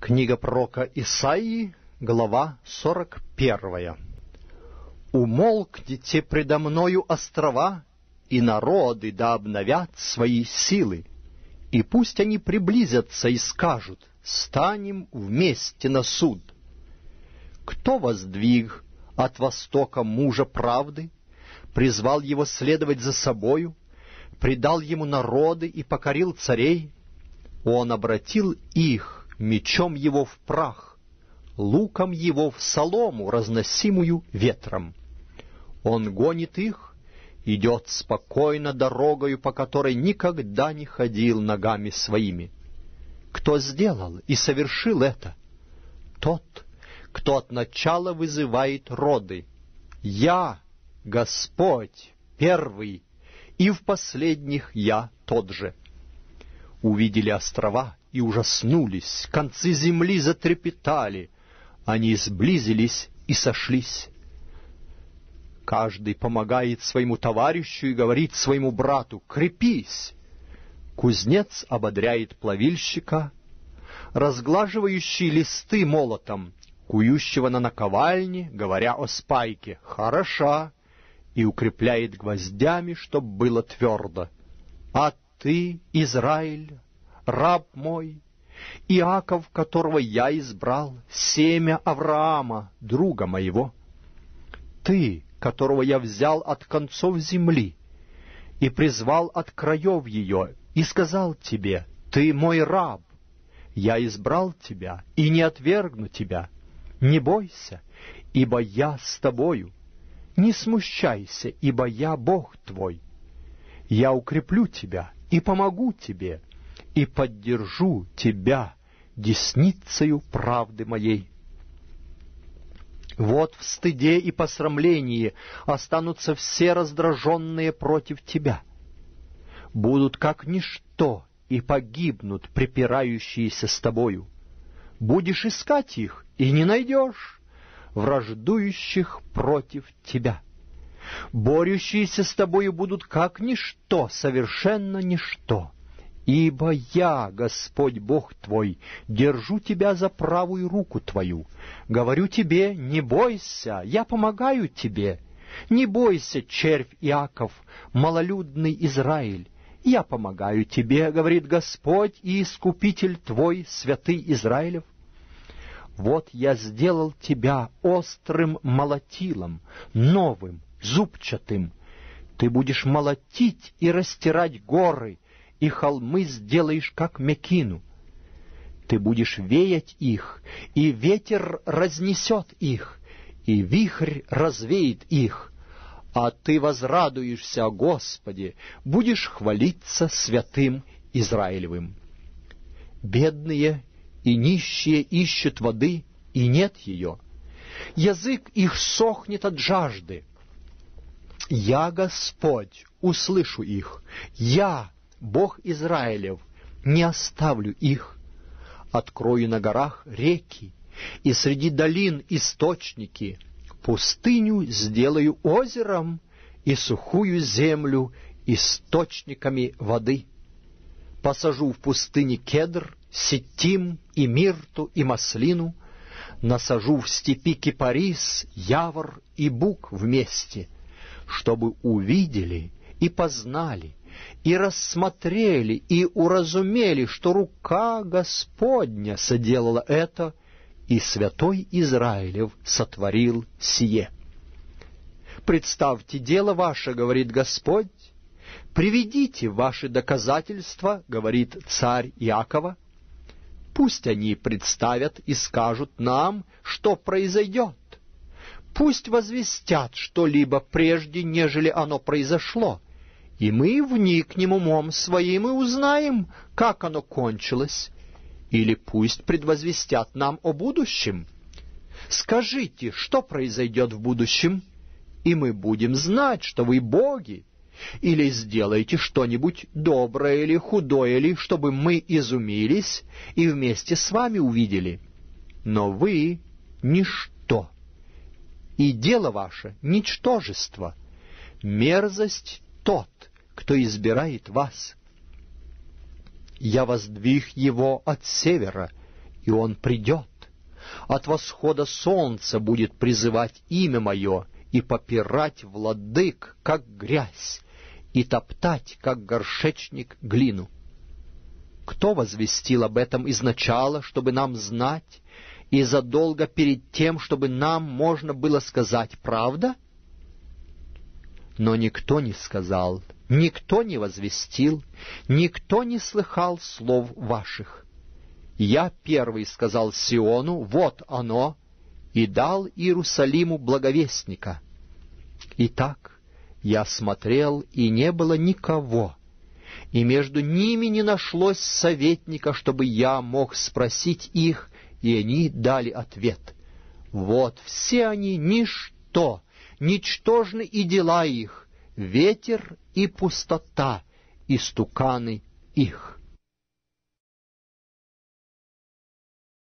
Книга пророка Исаии, глава 41. «Умолкните предо мною острова, и народы да обновят свои силы, и пусть они приблизятся и скажут, станем вместе на суд. Кто воздвиг от востока мужа правды, призвал его следовать за собою, предал ему народы и покорил царей? Он обратил их мечом его в прах, луком его в солому, разносимую ветром. Он гонит их, идет спокойно дорогою, по которой никогда не ходил ногами своими. Кто сделал и совершил это? Тот, кто от начала вызывает роды. Я, Господь, первый, и в последних я тот же. Увидели острова, и ужаснулись, концы земли затрепетали, они сблизились и сошлись. Каждый помогает своему товарищу и говорит своему брату «Крепись!» Кузнец ободряет плавильщика, разглаживающий листы молотом, кующего на наковальне, говоря о спайке «Хороша!» и укрепляет гвоздями, чтоб было твердо. А ты, Израиль, раб мой, Иаков, которого я избрал, семя Авраама, друга моего. Ты, которого я взял от концов земли и призвал от краев ее, и сказал тебе, ты мой раб, я избрал тебя и не отвергну тебя. Не бойся, ибо я с тобою. Не смущайся, ибо я Бог твой. Я укреплю тебя и помогу тебе, и поддержу тебя десницею правды моей. Вот в стыде и посрамлении останутся все раздраженные против тебя. Будут как ничто и погибнут припирающиеся с тобою. Будешь искать их и не найдешь, враждующих против тебя. Борющиеся с тобою будут как ничто, совершенно ничто. Ибо я, Господь Бог твой, держу тебя за правую руку твою. Говорю тебе, не бойся, я помогаю тебе. Не бойся, червь Иаков, малолюдный Израиль. Я помогаю тебе, говорит Господь и Искупитель твой, святый Израилев. Вот я сделал тебя острым молотилом, новым, зубчатым. Ты будешь молотить и растирать горы, и холмы сделаешь, как мекину. Ты будешь веять их, и ветер разнесет их, и вихрь развеет их, а ты возрадуешься о Господе, будешь хвалиться святым Израилевым. Бедные и нищие ищут воды, и нет ее. Язык их сохнет от жажды. Я, Господь, услышу их. Я, Бог Израилев, не оставлю их. Открою на горах реки, и среди долин источники. Пустыню сделаю озером, и сухую землю источниками воды. Посажу в пустыне кедр, сетим и мирту и маслину, насажу в степи кипарис, явор и бук вместе, чтобы увидели и познали, и рассмотрели, и уразумели, что рука Господня соделала это, и святой Израилев сотворил сие. «Представьте дело ваше, — говорит Господь, — приведите ваши доказательства, — говорит царь Иакова, — пусть они представят и скажут нам, что произойдет. Пусть возвестят что-либо прежде, нежели оно произошло, и мы вникнем умом своим и узнаем, как оно кончилось. Или пусть предвозвестят нам о будущем. Скажите, что произойдет в будущем, и мы будем знать, что вы боги. Или сделайте что-нибудь доброе или худое ли, чтобы мы изумились и вместе с вами увидели. Но вы — ничто, и дело ваше — ничтожество, мерзость тот, кто избирает вас. Я воздвиг его от севера и он придет. От восхода солнца будет призывать имя мое и попирать владык, как грязь, и топтать, как горшечник, глину. Кто возвестил об этом изначало, чтобы нам знать, и задолго перед тем, чтобы нам можно было сказать «правда»? Но никто не сказал, никто не возвестил, никто не слыхал слов ваших. Я первый сказал Сиону, вот оно, и дал Иерусалиму благовестника. Итак, я смотрел, и не было никого, и между ними не нашлось советника, чтобы я мог спросить их, и они дали ответ. Вот все они ничто, ничтожны и дела их, ветер и пустота, и стуканы их.